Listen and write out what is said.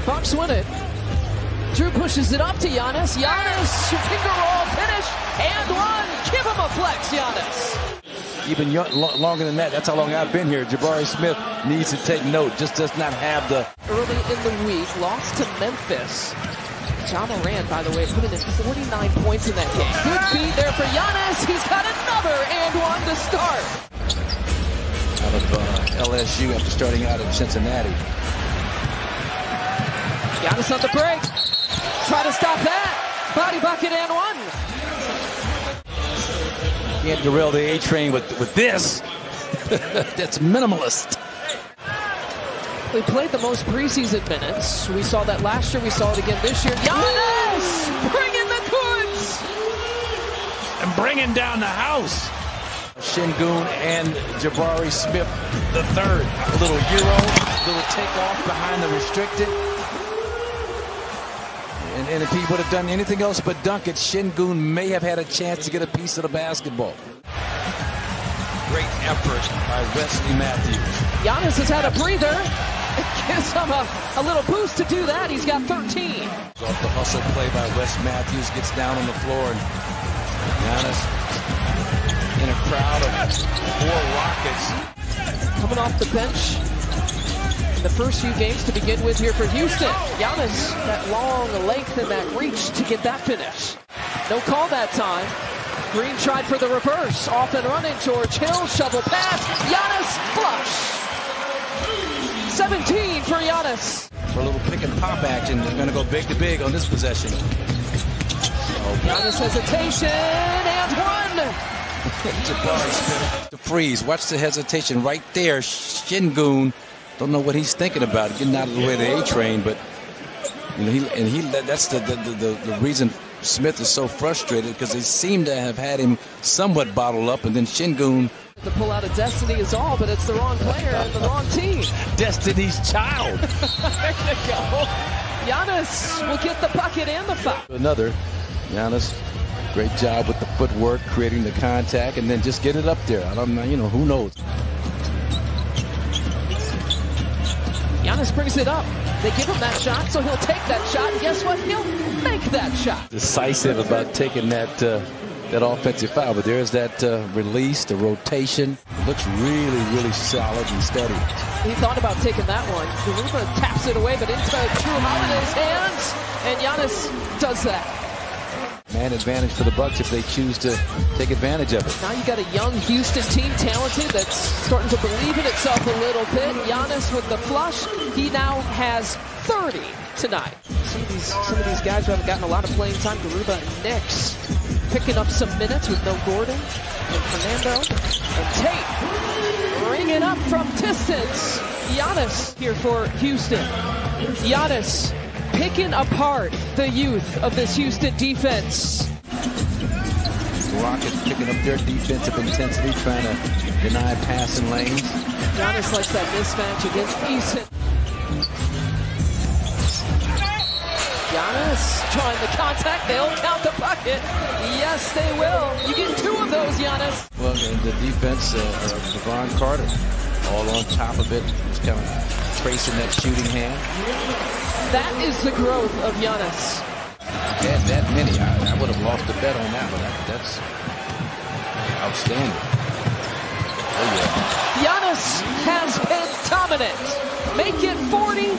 The Bucks win it. Jrue pushes it up to Giannis. Giannis, finger roll finish, and one. Give him a flex, Giannis. Even longer than that, that's how long I've been here. Jabari Smith needs to take note, just does not have the... Early in the week, lost to Memphis. Ja Morant, by the way, put in 49 points in that game. Good feed there for Giannis. He's got another and one to start. Out of uh, LSU after starting out at Cincinnati. Giannis on the break. Try to stop that. Body bucket and one. Can't derail the A train with, with this. That's minimalist. We played the most preseason minutes. We saw that last year. We saw it again this year. Giannis bringing the goods. And bringing down the house. Sengun and Jabari Smith the third. A little euro, a little takeoff behind the restricted. And, and, if he would have done anything else but dunk it, Sengun may have had a chance to get a piece of the basketball. Great effort by Wesley Matthews. Giannis has had a breather. It gives him a, a little boost to do that. He's got 13. Off the hustle play by Wes Matthews, gets down on the floor, and Giannis in a crowd of four Rockets. Coming off the bench, the first few games to begin with here for Houston. Giannis, that long length and that reach to get that finish. No call that time. Green tried for the reverse. Off and running. George Hill, shovel pass. Giannis, flush. 17 for Giannis. For a little pick and pop action, they're going to go big to big on this possession. Giannis hesitation and one. The freeze. Watch the hesitation right there. Sengun don't know what he's thinking about, getting out of the way of the A train, but you know, he and he that's the the, the, the reason Smith is so frustrated because they seem to have had him somewhat bottled up, and then Sengun. The pull out of Destiny is all, but it's the wrong player and the wrong team. Destiny's child. there you go. Giannis will get the bucket and the foul. Another. Giannis, great job with the footwork, creating the contact, and then just get it up there. I don't know, you know, who knows. Giannis brings it up. They give him that shot, so he'll take that shot. And guess what? He'll make that shot. Decisive about taking that uh, that offensive foul, but there's that uh, release, the rotation. It looks really, really solid and steady. He thought about taking that one. Garuba taps it away, but into Jrue Holiday's hands, and Giannis does that. Man advantage for the Bucks if they choose to take advantage of it. Now you got a young Houston team, talented, that's starting to believe in itself a little bit. Giannis with the flush. He now has 30 tonight. Some of these, some of these guys who haven't gotten a lot of playing time, Garuba and Nix, picking up some minutes with no Gordon and Fernando and Tate. Bringing up from distance. Giannis here for Houston. Giannis picking apart the youth of this Houston defense. Rockets picking up their defensive intensity, trying to deny passing lanes. Giannis likes that mismatch against Eason. Giannis trying the contact. They'll count the bucket. Yes, they will. You get two of those, Giannis. Well, and the defense, uh, uh, Jevon Carter, all on top of it. Kind of tracing that shooting hand. That is the growth of Giannis. Had that many, I, I would have lost a bet on that one. That, that's outstanding. Oh, yeah. Giannis has been dominant. Make it 40